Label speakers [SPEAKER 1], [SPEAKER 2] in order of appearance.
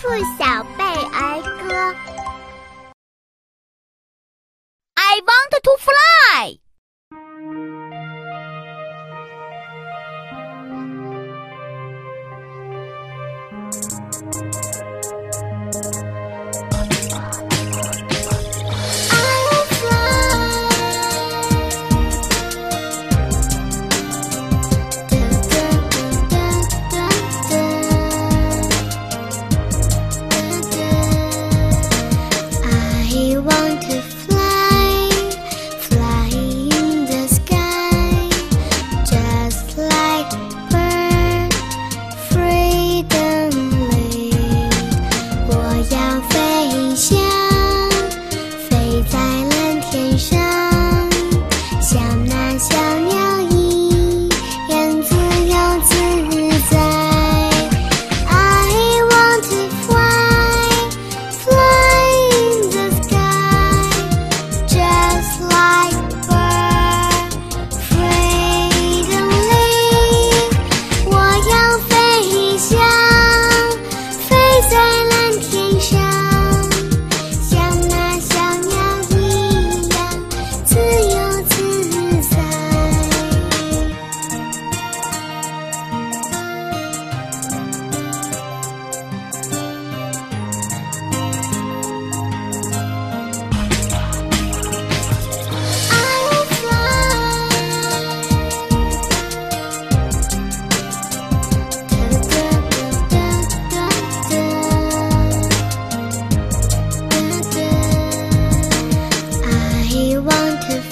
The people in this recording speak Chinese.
[SPEAKER 1] 兔小贝儿歌。
[SPEAKER 2] I want to fly。want to